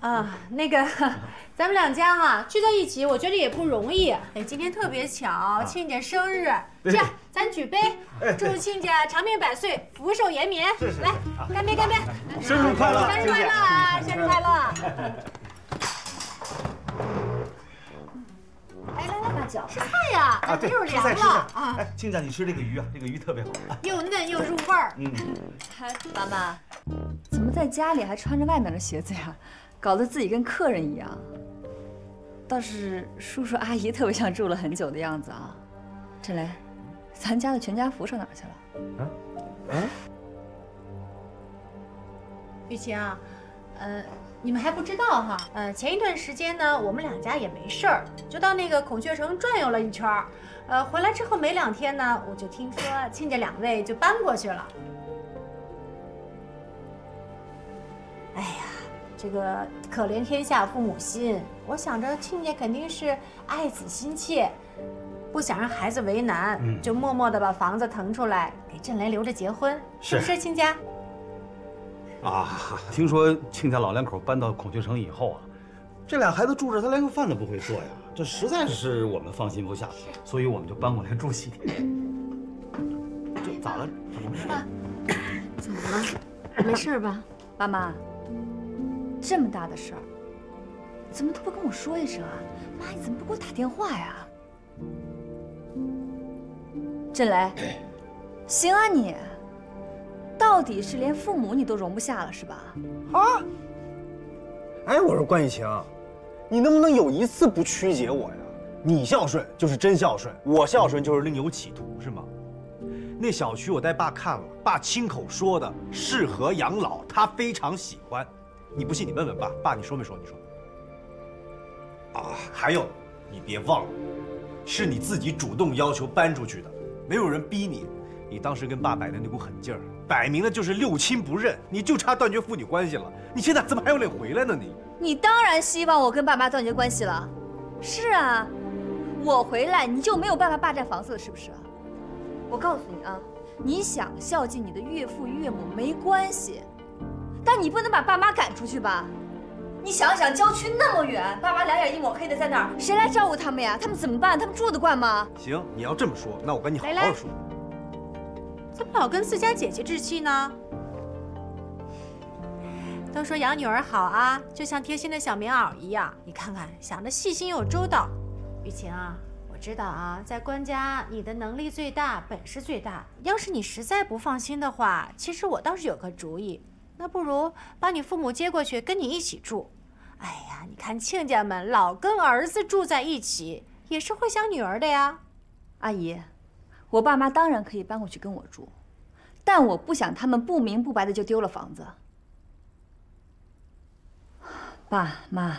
啊，那个，咱们两家哈聚在一起，我觉得也不容易。哎，今天特别巧，亲家生日，这样咱举杯，祝亲家长命百岁，福寿延绵。来，干杯，干杯！生日快乐，生日快乐啊！生日快乐！哎，来来，吃菜呀！啊，对，又凉了啊！哎，亲家，你吃这个鱼啊，这个鱼特别好，又嫩又入味儿。嗯，妈妈，怎么在家里还穿着外面的鞋子呀？搞得自己跟客人一样，倒是叔叔阿姨特别像住了很久的样子啊。陈雷，咱家的全家福上哪去了？啊？啊？雨晴啊，呃，你们还不知道哈，呃，前一段时间呢，我们两家也没事儿，就到那个孔雀城转悠了一圈儿。呃，回来之后没两天呢，我就听说亲家两位就搬过去了。这个可怜天下父母心，我想着亲家肯定是爱子心切，不想让孩子为难，就默默的把房子腾出来给振雷留着结婚，是不是亲家？啊，听说亲家老两口搬到孔雀城以后啊，这俩孩子住着他连个饭都不会做呀，这实在是我们放心不下，所以我们就搬过来住几天。这咋了？爸，怎么了？没事吧？爸妈。这么大的事儿，怎么都不跟我说一声啊？妈，你怎么不给我打电话呀？振雷，行啊你，到底是连父母你都容不下了是吧？啊？哎，我说关雨晴，你能不能有一次不曲解我呀？你孝顺就是真孝顺，我孝顺就是另有企图，是吗？那小区我带爸看了，爸亲口说的适合养老，他非常喜欢。你不信，你问问爸。爸，你说没说？你说。啊，还有，你别忘了，是你自己主动要求搬出去的，没有人逼你。你当时跟爸摆的那股狠劲儿，摆明了就是六亲不认，你就差断绝父女关系了。你现在怎么还有脸回来呢？你，你当然希望我跟爸妈断绝关系了。是啊，我回来你就没有办法霸占房子了，是不是？我告诉你啊，你想孝敬你的岳父岳母没关系。但你不能把爸妈赶出去吧？你想想，郊区那么远，爸妈两眼一抹黑的在那儿，谁来照顾他们呀？他们怎么办？他们住得惯吗？行，你要这么说，那我跟你好好说。怎么老跟自家姐姐置气呢？都说养女儿好啊，就像贴心的小棉袄一样。你看看，想的细心又周到。雨晴啊，我知道啊，在官家你的能力最大，本事最大。要是你实在不放心的话，其实我倒是有个主意。那不如把你父母接过去跟你一起住。哎呀，你看亲家们老跟儿子住在一起，也是会想女儿的呀。阿姨，我爸妈当然可以搬过去跟我住，但我不想他们不明不白的就丢了房子。爸妈，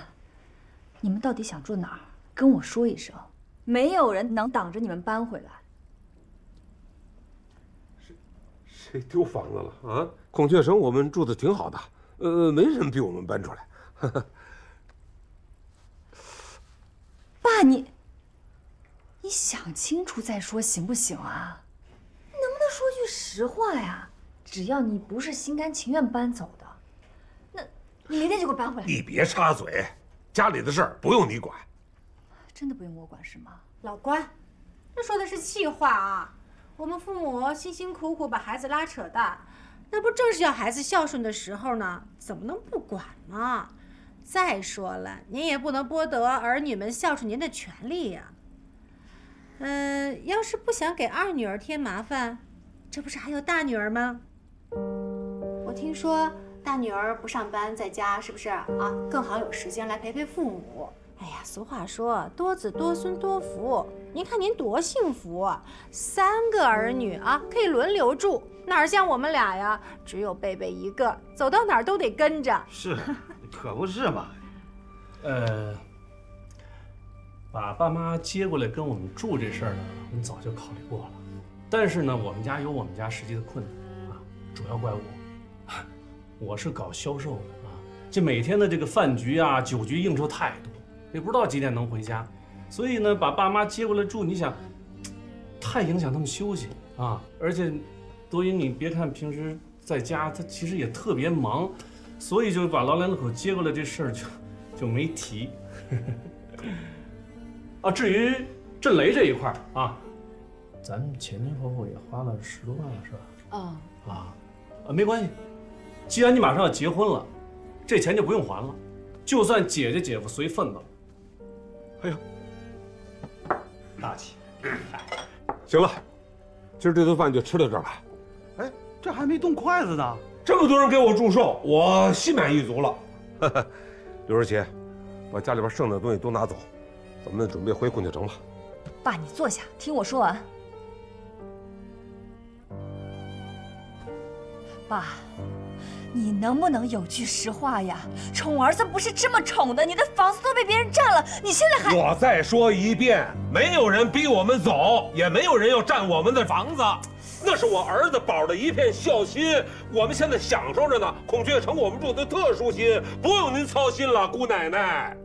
你们到底想住哪儿？跟我说一声，没有人能挡着你们搬回来。谁谁丢房子了啊？孔雀城我们住的挺好的，呃，没人逼我们搬出来。爸，你你想清楚再说行不行啊？能不能说句实话呀？只要你不是心甘情愿搬走的，那你明天就给我搬回来。你别插嘴，家里的事儿不用你管。真的不用我管是吗？老关，这说的是气话啊！我们父母辛辛苦苦把孩子拉扯大。那不正是要孩子孝顺的时候呢？怎么能不管呢？再说了，您也不能剥夺儿女们孝顺您的权利呀。嗯，要是不想给二女儿添麻烦，这不是还有大女儿吗？我听说大女儿不上班在家，是不是啊？更好有时间来陪陪父母。哎呀，俗话说多子多孙多福，您看您多幸福啊！三个儿女啊，可以轮流住，哪像我们俩呀，只有贝贝一个，走到哪儿都得跟着。是，可不是嘛。呃，把爸妈接过来跟我们住这事儿呢，我们早就考虑过了。但是呢，我们家有我们家实际的困难啊，主要怪我，我是搞销售的啊，这每天的这个饭局啊、酒局应酬太多。也不知道几点能回家，所以呢，把爸妈接过来住，你想，太影响他们休息啊！而且，多英，你别看平时在家，他其实也特别忙，所以就把老两口接过来这事儿就就没提。啊，至于震雷这一块儿啊，咱们前前后后也花了十多万了，是吧？哦，啊，啊，没关系，既然你马上要结婚了，这钱就不用还了，就算姐姐姐夫随份子了。哎呦，大气。行了，今儿这顿饭就吃到这儿吧。哎，这还没动筷子呢。这么多人给我祝寿，我心满意足了。刘二姐，把家里边剩的东西都拿走，咱们准备回孔雀城吧。爸，你坐下，听我说完。爸，你能不能有句实话呀？宠儿子不是这么宠的，你的房子都被别人占了，你现在还……我再说一遍，没有人逼我们走，也没有人要占我们的房子，那是我儿子宝的一片孝心，我们现在享受着呢。孔雀城我们住的特舒心，不用您操心了，姑奶奶。